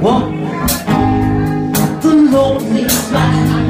walk the lonely smile.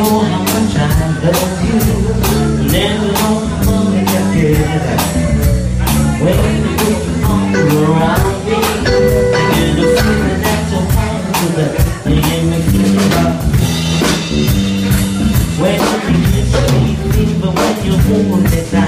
know how much I love you Never know how long I together When you put your arm around me I get a feeling that you're part of me. You get me feel up When you kiss me, even when you hold me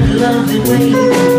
love the way.